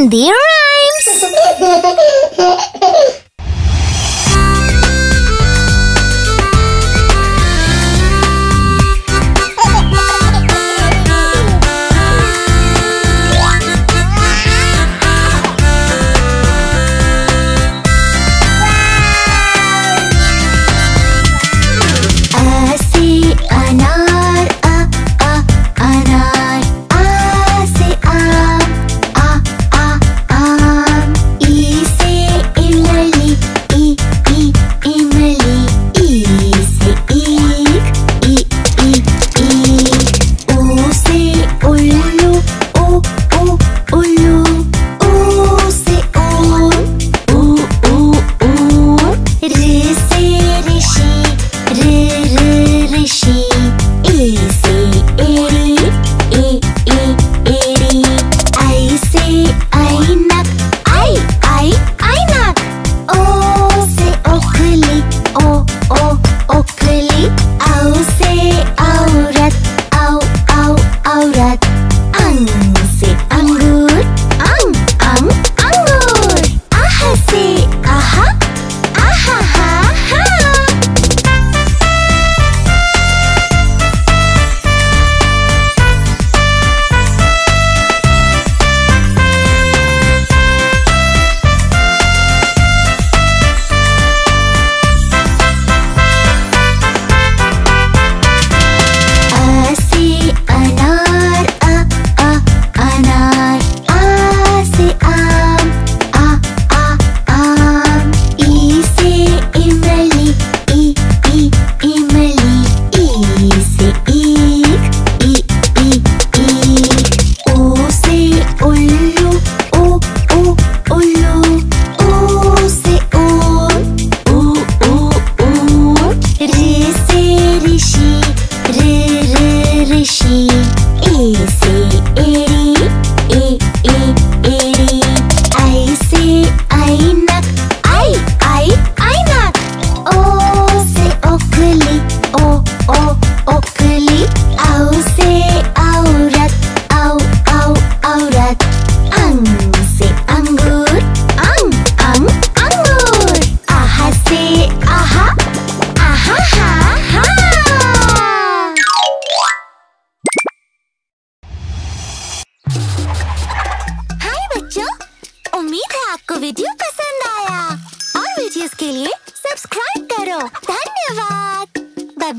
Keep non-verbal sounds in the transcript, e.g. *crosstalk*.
Hindi Rhymes! *laughs* आपको video पसंद आया। और वीडियोस के लिए सब्सक्राइब करो। धन्यवाद। बाय